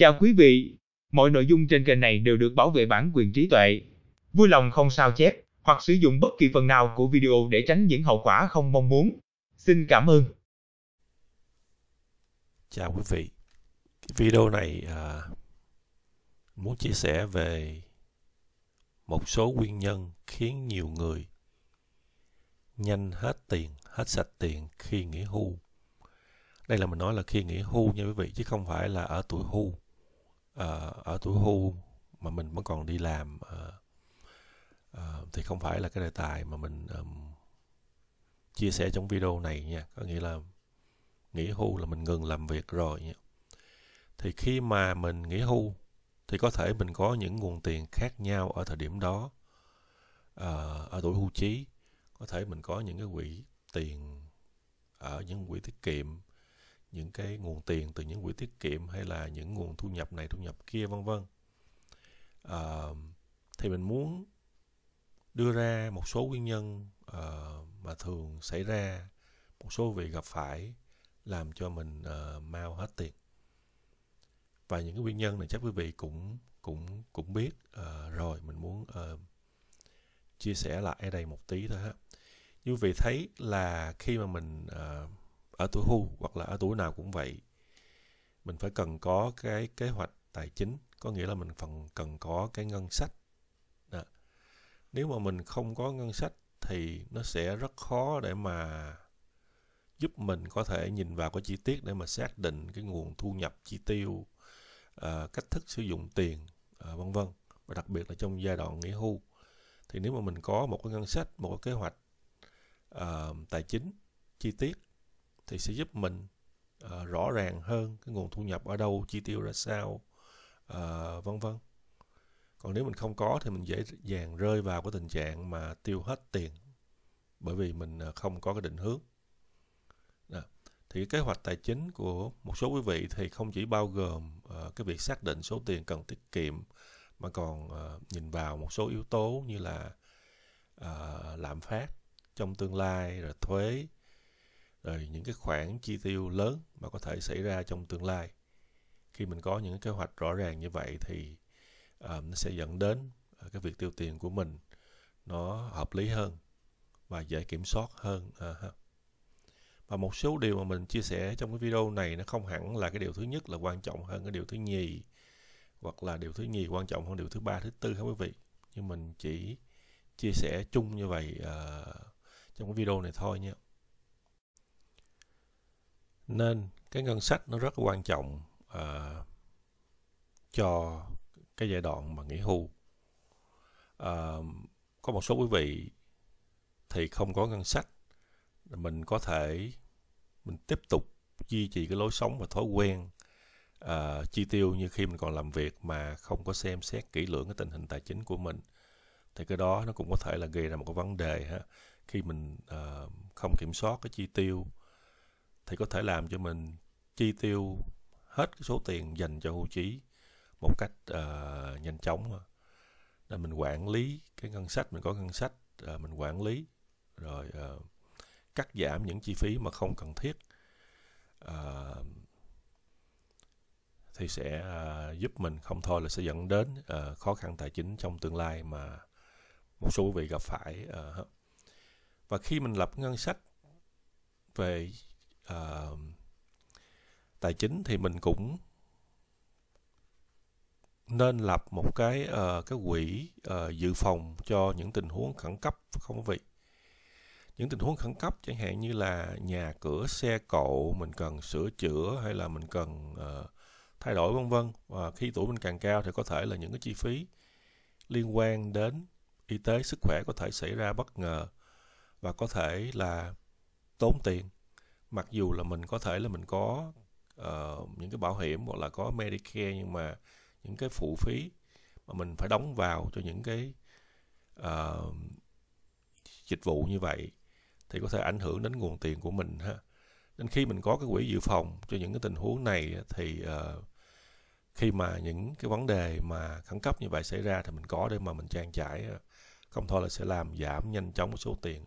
Chào quý vị, mọi nội dung trên kênh này đều được bảo vệ bản quyền trí tuệ. Vui lòng không sao chép hoặc sử dụng bất kỳ phần nào của video để tránh những hậu quả không mong muốn. Xin cảm ơn. Chào quý vị. Cái video này à, muốn chia sẻ về một số nguyên nhân khiến nhiều người nhanh hết tiền, hết sạch tiền khi nghỉ hưu. Đây là mình nói là khi nghỉ hưu nha quý vị chứ không phải là ở tuổi hưu. Ờ, ở tuổi hưu mà mình vẫn còn đi làm uh, uh, thì không phải là cái đề tài mà mình um, chia sẻ trong video này nha. Có nghĩa là nghỉ hưu là mình ngừng làm việc rồi nha. Thì khi mà mình nghỉ hưu thì có thể mình có những nguồn tiền khác nhau ở thời điểm đó uh, ở tuổi hưu trí có thể mình có những cái quỹ tiền ở những quỹ tiết kiệm những cái nguồn tiền từ những quỹ tiết kiệm hay là những nguồn thu nhập này thu nhập kia vân vân. À, thì mình muốn đưa ra một số nguyên nhân uh, mà thường xảy ra một số vị gặp phải làm cho mình uh, mau hết tiền. Và những cái nguyên nhân này chắc quý vị cũng cũng cũng biết. Uh, rồi mình muốn uh, chia sẻ lại ở đây một tí thôi ha. Như quý vị thấy là khi mà mình uh, ở tuổi hưu hoặc là ở tuổi nào cũng vậy mình phải cần có cái kế hoạch tài chính có nghĩa là mình phần cần có cái ngân sách Đó. nếu mà mình không có ngân sách thì nó sẽ rất khó để mà giúp mình có thể nhìn vào cái chi tiết để mà xác định cái nguồn thu nhập chi tiêu uh, cách thức sử dụng tiền uh, vân vân và đặc biệt là trong giai đoạn nghỉ hưu thì nếu mà mình có một cái ngân sách một cái kế hoạch uh, tài chính chi tiết thì sẽ giúp mình uh, rõ ràng hơn cái nguồn thu nhập ở đâu chi tiêu ra sao uh, vân vân còn nếu mình không có thì mình dễ dàng rơi vào cái tình trạng mà tiêu hết tiền bởi vì mình ờ, không có cái định hướng Đó. thì kế hoạch tài chính của một số quý vị thì không chỉ bao gồm uh, cái việc xác định số tiền cần tiết kiệm mà còn uh, nhìn vào một số yếu tố như là uh, lạm phát trong tương lai rồi thuế rồi những cái khoản chi tiêu lớn mà có thể xảy ra trong tương lai. Khi mình có những kế hoạch rõ ràng như vậy thì uh, nó sẽ dẫn đến ờ, cái việc tiêu tiền của mình nó hợp lý hơn và dễ kiểm soát hơn uh, và một số điều mà mình chia sẻ trong cái video này nó không hẳn là cái điều thứ nhất là quan trọng hơn cái điều thứ nhì hoặc là điều thứ nhì quan trọng hơn điều thứ ba thứ tư hả quý vị. Nhưng mình chỉ chia sẻ chung như vậy uh, trong cái video này thôi nha nên cái ngân sách nó rất quan trọng à, cho cái giai đoạn mà nghỉ hưu. À, có một số quý vị thì không có ngân sách mình có thể mình tiếp tục duy trì cái lối sống và thói quen à, chi tiêu như khi mình còn làm việc mà không có xem xét kỹ lưỡng cái tình hình tài chính của mình. Thì cái đó nó cũng có thể là gây ra một cái vấn đề ha khi mình à, không kiểm soát cái chi tiêu thì có thể làm cho mình chi tiêu hết cái số tiền dành cho hưu trí một cách uh, nhanh chóng nên mình quản lý cái ngân sách mình có ngân sách uh, mình quản lý rồi uh, cắt giảm những chi phí mà không cần thiết uh, thì sẽ uh, giúp mình không thôi là sẽ dẫn đến uh, khó khăn tài chính trong tương lai mà một số quý vị gặp phải uh, và khi mình lập ngân sách về uh, tài chính thì mình cũng nên lập một cái uh, cái quỹ uh, dự phòng cho những tình huống khẩn cấp không quý vị? Những tình huống khẩn cấp chẳng hạn như là nhà cửa xe cộ mình cần sửa chữa hay là mình cần uh, thay đổi vân vân. Và khi tuổi mình càng cao thì có thể là những cái chi phí liên quan đến y tế sức khỏe có thể xảy ra bất ngờ và có thể là tốn tiền mặc dù là mình có thể là mình có uh, những cái bảo hiểm hoặc là có Medicare nhưng mà những cái phụ phí mà mình phải đóng vào cho những cái uh, dịch vụ như vậy thì có thể ảnh hưởng đến nguồn tiền của mình ha. Nên khi mình có cái quỹ dự phòng cho những cái tình huống này thì uh, khi mà những cái vấn đề mà khẩn cấp như vậy xảy ra thì mình có để mà mình trang trải không thôi là sẽ làm giảm nhanh chóng số tiền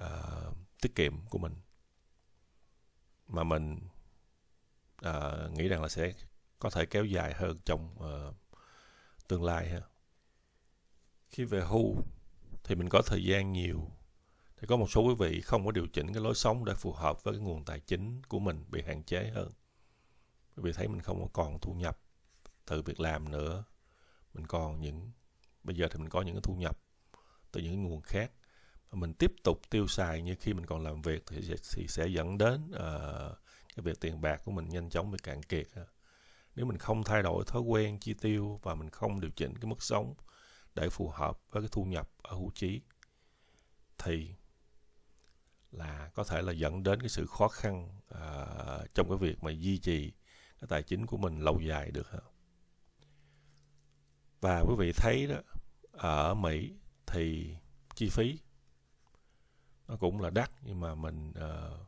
uh, tiết kiệm của mình mà mình uh, nghĩ rằng là sẽ có thể kéo dài hơn trong uh, tương lai ha. Khi về hưu thì mình có thời gian nhiều. Thì có một số quý vị không có điều chỉnh cái lối sống để phù hợp với cái nguồn tài chính của mình bị hạn chế hơn. Bởi vì thấy mình không còn thu nhập từ việc làm nữa. Mình còn những bây giờ thì mình có những cái thu nhập từ những nguồn khác mình tiếp tục tiêu xài như khi mình còn làm việc thì sẽ, thì sẽ dẫn đến uh, cái việc tiền bạc của mình nhanh chóng bị cạn kiệt nếu mình không thay đổi thói quen chi tiêu và mình không điều chỉnh cái mức sống để phù hợp với cái thu nhập ở hưu trí thì là có thể là dẫn đến cái sự khó khăn uh, trong cái việc mà duy trì cái tài chính của mình lâu dài được và quý vị thấy đó ở Mỹ thì chi phí nó cũng là đắt nhưng mà mình uh,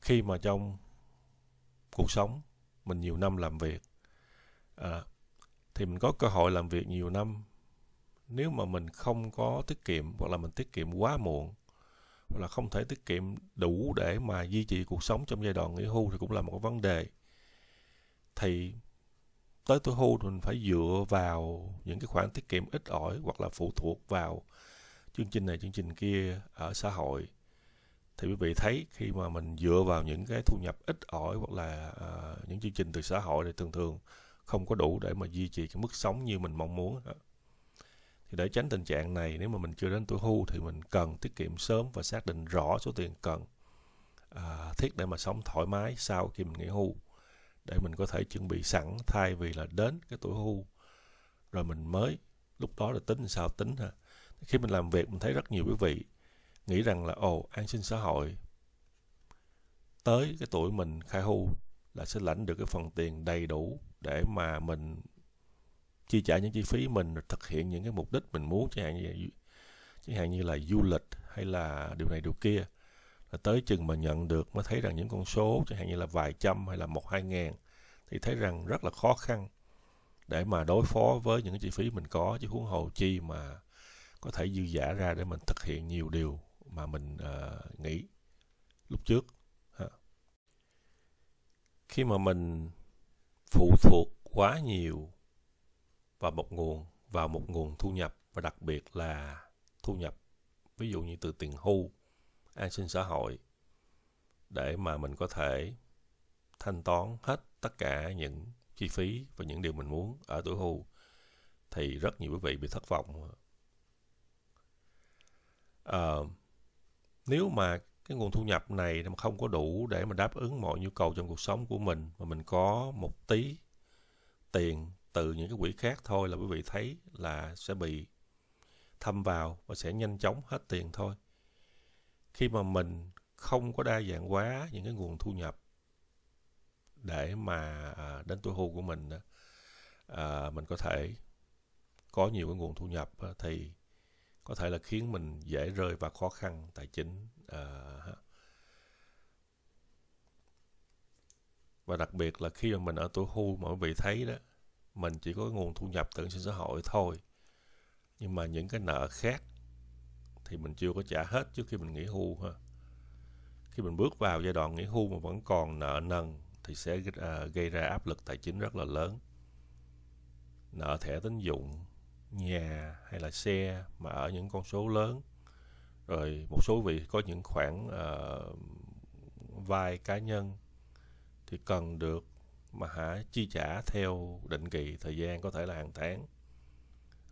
khi mà trong cuộc sống mình nhiều năm làm việc uh, thì mình có cơ hội làm việc nhiều năm. Nếu mà mình không có tiết kiệm hoặc là mình tiết kiệm quá muộn hoặc là không thể tiết kiệm đủ để mà duy trì cuộc sống trong giai đoạn nghỉ hưu thì cũng là một vấn đề. Thì tới tuổi hưu thì mình phải dựa vào những cái khoản tiết kiệm ít ỏi hoặc là phụ thuộc vào chương trình này chương trình kia ở xã hội. Thì quý vị thấy khi mà mình dựa vào những cái thu nhập ít ỏi hoặc là uh, những chương trình từ xã hội thì thường thường không có đủ để mà duy trì cái mức sống như mình mong muốn thì để tránh tình trạng này nếu mà mình chưa đến tuổi hưu thì mình cần tiết kiệm sớm và xác định rõ số tiền cần uh, thiết để mà sống thoải mái sau khi mình nghỉ hưu để mình có thể chuẩn bị sẵn thay vì là đến cái tuổi hưu. Rồi mình mới lúc đó là tính sao tính ha? Khi mình làm việc, mình thấy rất nhiều quý vị nghĩ rằng là, ồ, an sinh xã hội, tới cái tuổi mình khai hưu là sẽ lãnh được cái phần tiền đầy đủ để mà mình chi trả những chi phí mình thực hiện những cái mục đích mình muốn, chẳng hạn như chẳng hạn như là du lịch hay là điều này điều kia. Là tới chừng mà nhận được mới thấy rằng những con số, chẳng hạn như là vài trăm hay là một, hai ngàn, thì thấy rằng rất là khó khăn để mà đối phó với những chi phí mình có. Chứ huống hồ chi mà có thể dư giả ra để mình thực hiện nhiều điều mà mình uh, nghĩ lúc trước ha. khi mà mình phụ thuộc quá nhiều vào một nguồn vào một nguồn thu nhập và đặc biệt là thu nhập ví dụ như từ tiền hưu an sinh xã hội để mà mình có thể thanh toán hết tất cả những chi phí và những điều mình muốn ở tuổi hưu thì rất nhiều quý vị bị thất vọng uh, nếu mà cái nguồn thu nhập này mà không có đủ để mà đáp ứng mọi nhu cầu trong cuộc sống của mình mà mình có một tí tiền từ những cái quỹ khác thôi là quý vị thấy là sẽ bị thâm vào và sẽ nhanh chóng hết tiền thôi. Khi mà mình không có đa dạng quá những cái nguồn thu nhập để mà à, đến tuổi hưu của mình à, mình có thể có nhiều cái nguồn thu nhập thì có thể là khiến mình dễ rơi vào khó khăn tài chính à, và đặc biệt là khi mà mình ở tuổi hưu mà quý vị thấy đó mình chỉ có nguồn thu nhập từ sinh xã hội thôi. Nhưng mà những cái nợ khác thì mình chưa có trả hết trước khi mình nghỉ hưu ha. Khi mình bước vào giai đoạn nghỉ hưu mà vẫn còn nợ nần thì sẽ ờ, gây ra áp lực tài chính rất là lớn. Nợ thẻ tín dụng nhà hay là xe mà ở những con số lớn. Rồi một số vị có những khoản ờ, uh, vay cá nhân thì cần được mà hả chi trả theo định kỳ thời gian có thể là hàng tháng.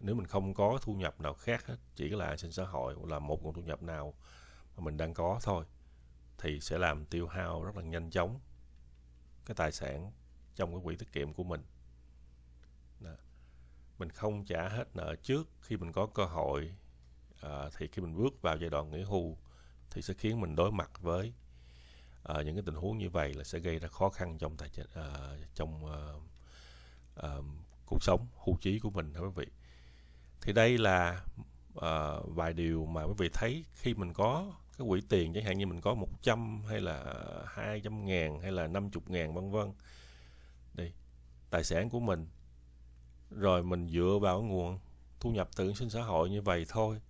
Nếu mình không có thu nhập nào khác hết chỉ là an sinh xã hội hoặc là một nguồn thu nhập nào mà mình đang có thôi thì sẽ làm tiêu hao rất là nhanh chóng cái tài sản trong cái quỹ tiết kiệm của mình. Đó mình không trả hết nợ trước khi mình có cơ hội à, thì khi mình bước vào giai đoạn nghỉ hưu thì sẽ khiến mình đối mặt với à, những cái tình huống như vậy là sẽ gây ra khó khăn trong tài chính à, trong à, à, cuộc sống hưu trí của mình thưa quý vị. Thì đây là à, vài điều mà quý vị thấy khi mình có cái quỹ tiền chẳng hạn như mình có 100 hay là 200 ngàn hay là 50 ngàn vân vân. Đi tài sản của mình rồi mình dựa vào nguồn thu nhập từ sinh xã hội như vậy thôi.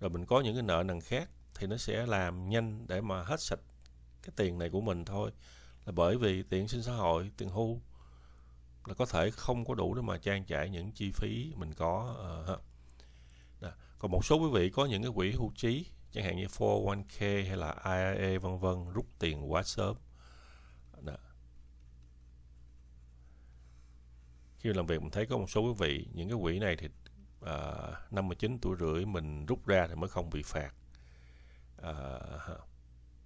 Rồi mình có những cái nợ nần khác thì nó sẽ làm nhanh để mà hết sạch cái tiền này của mình thôi. Là bởi vì tiền sinh xã hội tiền hưu là có thể không có đủ để mà trang trải những chi phí mình có ờ, uh, Đó. còn một số quý vị có những cái quỹ hưu trí chẳng hạn như 401k hay là IRA vân vân rút tiền quá sớm. Khi làm việc mình thấy có một số quý vị những cái quỹ này thì à, 59 tuổi rưỡi mình rút ra thì mới không bị phạt. À,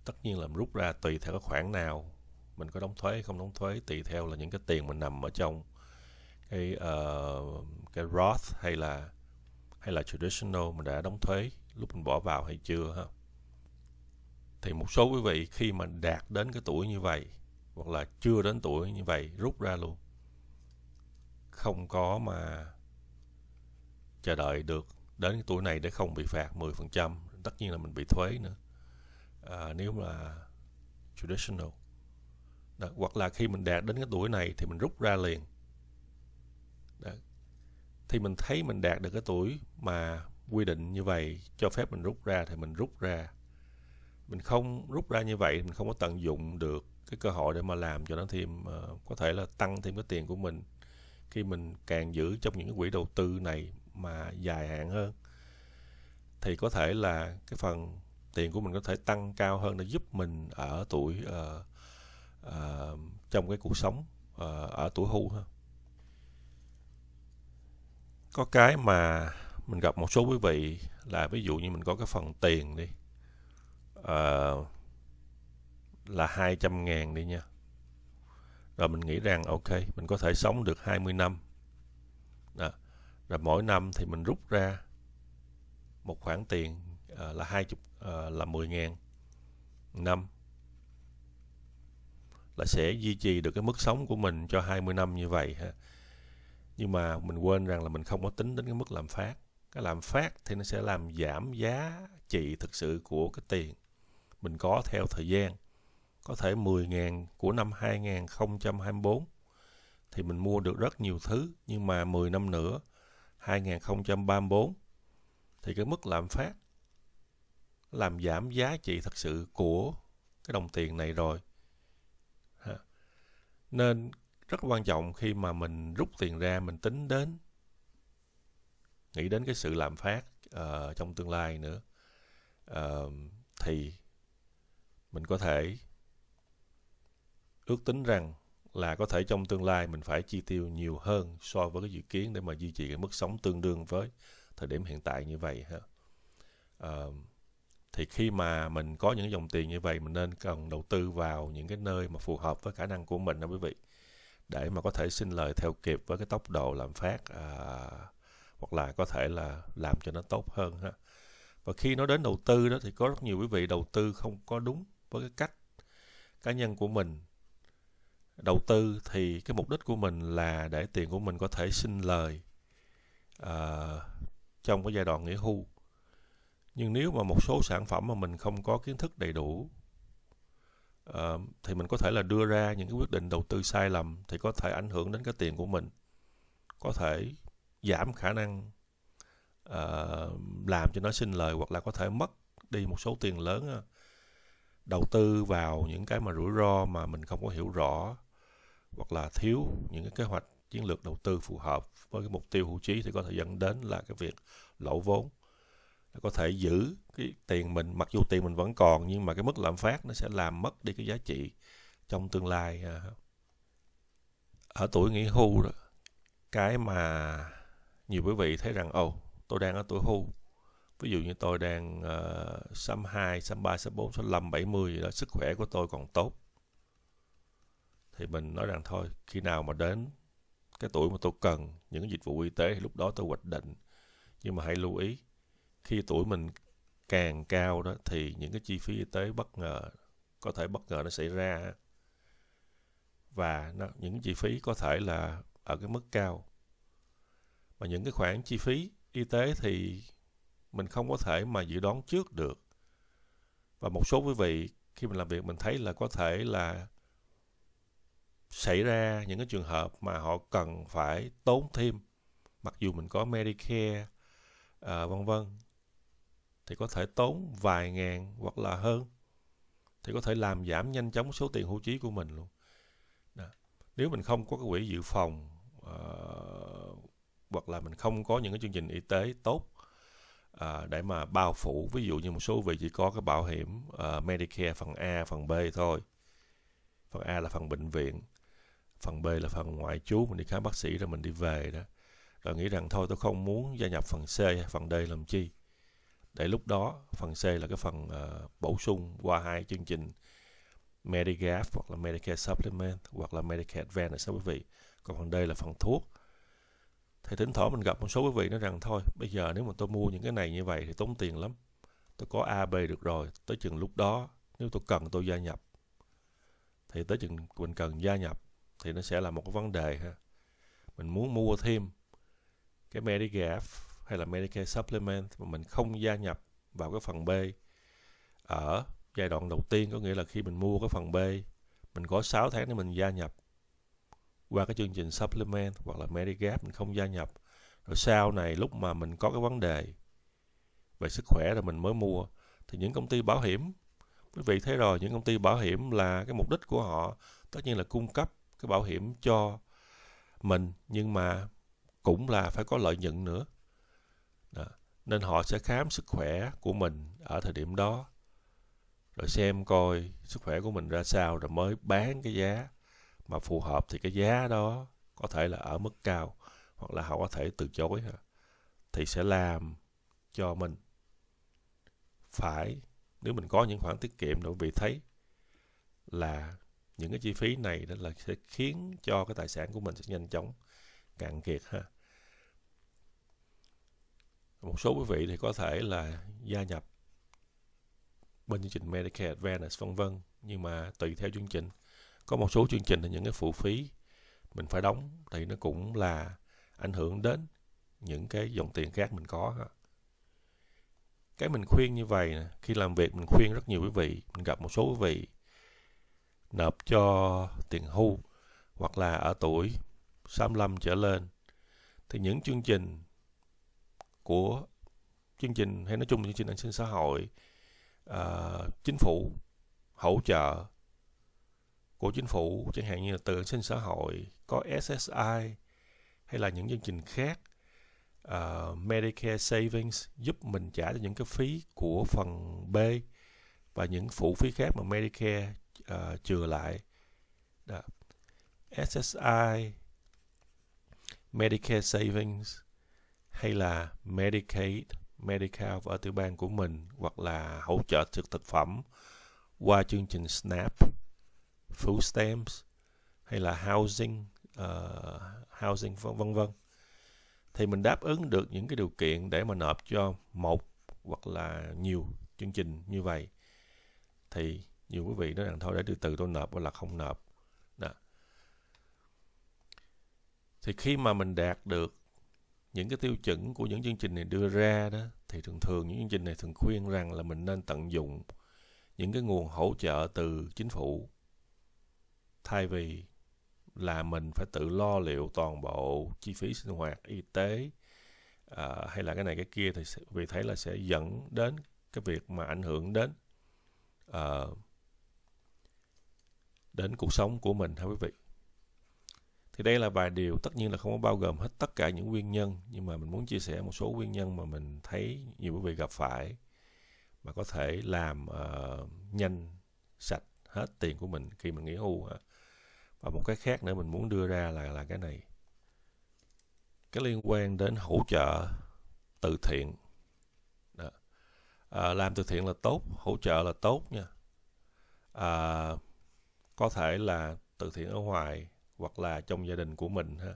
tất nhiên là mình rút ra tùy theo cái khoản nào mình có đóng thuế hay không đóng thuế tùy theo là những cái tiền mình nằm ở trong cái uh, cái Roth hay là hay là traditional mình đã đóng thuế lúc mình bỏ vào hay chưa ha. Thì một số quý vị khi mà đạt đến cái tuổi như vậy hoặc là chưa đến tuổi như vậy rút ra luôn không có mà chờ đợi được đến cái tuổi này để không bị phạt 10% tất nhiên là mình bị thuế nữa. À, nếu mà traditional đó, hoặc là khi mình đạt đến cái tuổi này thì mình rút ra liền. Đó. thì mình thấy mình đạt được cái tuổi mà quy định như vậy cho phép mình rút ra thì mình rút ra. Mình không rút ra như vậy mình không có tận dụng được cái cơ hội để mà làm cho nó thêm uh, có thể là tăng thêm cái tiền của mình khi mình càng giữ trong những cái quỹ đầu tư này mà dài hạn hơn thì có thể là cái phần tiền của mình có thể tăng cao hơn để giúp mình ở tuổi uh, uh, trong cái cuộc sống uh, ở tuổi hưu ha có cái mà mình gặp một số quý vị là ví dụ như mình có cái phần tiền đi uh, là 200 ngàn đi nha rồi mình nghĩ rằng ok mình có thể sống được 20 năm đó. rồi mỗi năm thì mình rút ra một khoản tiền uh, là 20 uh, à, là 10 ngàn năm là sẽ duy trì được cái mức sống của mình cho 20 năm như vậy ha. Nhưng mà mình quên rằng là mình không có tính đến cái mức làm phát. Cái làm phát thì nó sẽ làm giảm giá trị thực sự của cái tiền mình có theo thời gian. Có thể 10.000 của năm 2024 thì mình mua được rất nhiều thứ nhưng mà 10 năm nữa 2034 thì cái mức lạm phát làm giảm giá trị thật sự của cái đồng tiền này rồi. Nên rất quan trọng khi mà mình rút tiền ra mình tính đến nghĩ đến cái sự lạm phát uh, trong tương lai nữa. Uh, thì mình có thể ước tính rằng là có thể trong tương lai mình phải chi tiêu nhiều hơn so với cái dự kiến để mà duy trì cái mức sống tương đương với thời điểm hiện tại như vậy ha. à, thì khi mà mình có những dòng tiền như vậy mình nên cần đầu tư vào những cái nơi mà phù hợp với khả năng của mình đó quý vị để mà có thể sinh lời theo kịp với cái tốc độ lạm phát à, hoặc là có thể là làm cho nó tốt hơn ha và khi nói đến đầu tư đó thì có rất nhiều quý vị đầu tư không có đúng với cái cách cá nhân của mình đầu tư thì cái mục đích của mình là để tiền của mình có thể sinh lời uh, trong cái giai đoạn nghỉ hưu. Nhưng nếu mà một số sản phẩm mà mình không có kiến thức đầy đủ uh, thì mình có thể là đưa ra những cái quyết định đầu tư sai lầm thì có thể ảnh hưởng đến cái tiền của mình có thể giảm khả năng uh, làm cho nó sinh lời hoặc là có thể mất đi một số tiền lớn uh, đầu tư vào những cái mà rủi ro mà mình không có hiểu rõ hoặc là thiếu những cái kế hoạch chiến lược đầu tư phù hợp với cái mục tiêu hưu trí thì có thể dẫn đến là cái việc lỗ vốn. Có thể giữ cái tiền mình mặc dù tiền mình vẫn còn nhưng mà cái mức lạm phát nó sẽ làm mất đi cái giá trị trong tương lai à, ở tuổi nghỉ hưu đó. Cái mà nhiều quý vị thấy rằng ồ oh, tôi đang ở tuổi hưu ví dụ như tôi đang uh, 62, 63, 64, 65, 70 gì đó sức khỏe của tôi còn tốt. Thì mình nói rằng thôi khi nào mà đến cái tuổi mà tôi cần những dịch vụ y tế thì lúc đó tôi hoạch định. Nhưng mà hãy lưu ý khi tuổi mình càng cao đó thì những cái chi phí y tế bất ngờ có thể bất ngờ nó xảy ra. Và nó, những chi phí có thể là ở cái mức cao. Mà những cái khoản chi phí y tế thì mình không có thể mà dự đoán trước được và một số quý vị khi mình làm việc mình thấy là có thể là xảy ra những cái trường hợp mà họ cần phải tốn thêm mặc dù mình có Medicare à, vân vân thì có thể tốn vài ngàn hoặc là hơn thì có thể làm giảm nhanh chóng số tiền hưu trí của mình luôn đó. nếu mình không có cái quỹ dự phòng uh, hoặc là mình không có những cái chương trình y tế tốt à, để mà bao phủ. Ví dụ như một số vị chỉ có cái bảo hiểm à, Medicare phần A phần B thôi. Phần A là phần bệnh viện phần B là phần ngoại trú. Mình đi khám bác sĩ rồi mình đi về đó. Rồi nghĩ rằng thôi tôi không muốn gia nhập phần C hay phần D làm chi? Để lúc đó phần C là cái phần uh, bổ sung qua hai chương trình Medigap hoặc là Medicare Supplement hoặc là Medicare Advantage đó quý vị. Còn phần D là phần thuốc thì thỉnh thoảng mình gặp một số quý vị nói rằng, thôi, bây giờ nếu mà tôi mua những cái này như vậy thì tốn tiền lắm. Tôi có A, B được rồi, tới chừng lúc đó, nếu tôi cần tôi gia nhập. Thì tới chừng mình cần gia nhập thì nó sẽ là một cái vấn đề ha. Mình muốn mua thêm cái Medigap hay là Medicare Supplement mà mình không gia nhập vào cái phần B ở giai đoạn đầu tiên, có nghĩa là khi mình mua cái phần B, mình có 6 tháng để mình gia nhập qua cái chương trình supplement hoặc là Medigap mình không gia nhập rồi sau này lúc mà mình có cái vấn đề về sức khỏe rồi mình mới mua, thì những công ty bảo hiểm, quý vị thấy rồi, những công ty bảo hiểm là cái mục đích của họ, tất nhiên là cung cấp cái bảo hiểm cho mình, nhưng mà cũng là phải có lợi nhuận nữa đó. nên họ sẽ khám sức khỏe của mình ở thời điểm đó, rồi xem coi sức khỏe của mình ra sao, rồi mới bán cái giá mà phù hợp thì cái giá đó có thể là ở mức cao, hoặc là họ có thể từ chối thì sẽ làm cho mình phải, nếu mình có những khoản tiết kiệm để bị thấy là những cái chi phí này đó là sẽ khiến cho cái tài sản của mình sẽ nhanh chóng cạn kiệt ha. Một số quý vị thì có thể là gia nhập bên chương trình Medicare Advantage vân vân, nhưng mà tùy theo chương trình có một số chương trình là những cái phụ phí mình phải đóng thì nó cũng là ảnh hưởng đến những cái dòng tiền khác mình có cái mình khuyên như vậy nè khi làm việc mình khuyên rất nhiều quý vị mình gặp một số quý vị nộp cho tiền hưu hoặc là ở tuổi 65 trở lên thì những chương trình của chương trình hay nói chung là chương trình an sinh xã hội uh, chính phủ hỗ trợ của chính phủ chẳng hạn như là từ sinh xã hội có SSI hay là những chương trình khác uh, Medicare Savings giúp mình trả cho những cái phí của phần B và những phụ phí khác mà Medicare uh, chừa lại Đó. SSI Medicare Savings hay là Medicaid Medical ở tiểu bang của mình hoặc là hỗ trợ thực thực phẩm qua chương trình SNAP, Food Stamps hay là Housing, uh, Housing vân vân. Thì mình đáp ứng được những cái điều kiện để mà nộp cho một hoặc là nhiều chương trình như vậy. Thì nhiều quý vị nói rằng thôi để từ từ tôi nộp hoặc là không nộp. Đó. thì khi mà mình đạt được những cái tiêu chuẩn của những chương trình này đưa ra đó thì thường thường những chương trình này thường khuyên rằng là mình nên tận dụng những cái nguồn hỗ trợ từ chính phủ thay vì là mình phải tự lo liệu toàn bộ chi phí sinh hoạt y tế à, hay là cái này cái kia thì vì thấy là sẽ dẫn đến cái việc mà ảnh hưởng đến uh, đến cuộc sống của mình hả quý vị. Thì đây là vài điều tất nhiên là không có bao gồm hết tất cả những nguyên nhân nhưng mà mình muốn chia sẻ một số nguyên nhân mà mình thấy nhiều quý vị gặp phải mà có thể làm uh, nhanh sạch hết tiền của mình khi mình nghỉ hưu và một cái khác nữa mình muốn đưa ra là là cái này. Cái liên quan đến hỗ trợ từ thiện. Đó. À, làm từ thiện là tốt hỗ trợ là tốt nha. À, có thể là từ thiện ở ngoài hoặc là trong gia đình của mình ha.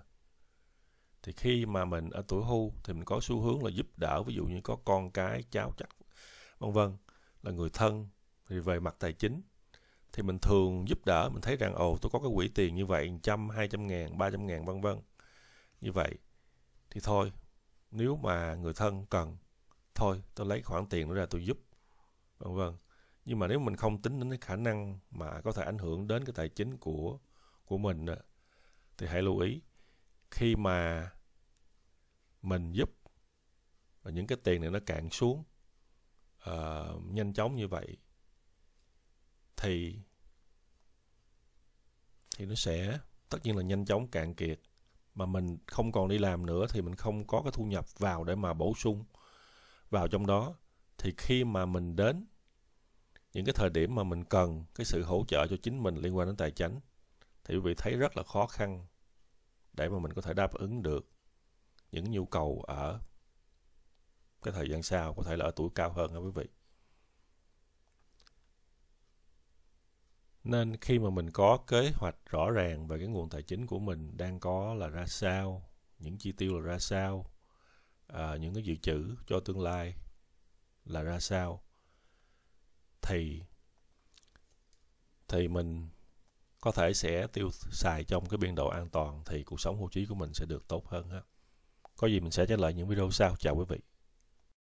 Thì khi mà mình ở tuổi hưu thì mình có xu hướng là giúp đỡ ví dụ như có con cái cháu chắc vân vân là người thân thì về mặt tài chính thì mình thường giúp đỡ mình thấy rằng ồ tôi có cái quỹ tiền như vậy trăm hai trăm ngàn ba trăm ngàn vân vân. Như vậy thì thôi nếu mà người thân cần thôi tôi lấy khoản tiền đó ra tôi giúp vân vân. Nhưng mà nếu mình không tính đến cái khả năng mà có thể ảnh hưởng đến cái tài chính của của mình thì hãy lưu ý khi mà mình giúp và những cái tiền này nó cạn xuống uh, nhanh chóng như vậy thì thì nó sẽ tất nhiên là nhanh chóng cạn kiệt. Mà mình không còn đi làm nữa thì mình không có cái thu nhập vào để mà bổ sung vào trong đó. Thì khi mà mình đến những cái thời điểm mà mình cần cái sự hỗ trợ cho chính mình liên quan đến tài chính thì quý vị thấy rất là khó khăn để mà mình có thể đáp ứng được những nhu cầu ở cái thời gian sau, có thể là ở tuổi cao hơn đó quý vị. Nên khi mà mình có kế hoạch rõ ràng về cái nguồn tài chính của mình đang có là ra sao những chi tiêu là ra sao à, những cái dự trữ cho tương lai là ra sao thì thì mình có thể sẽ tiêu xài trong cái biên độ an toàn thì cuộc sống hưu trí của mình sẽ được tốt hơn ha. Có gì mình sẽ trả lời những video sau. Chào quý vị.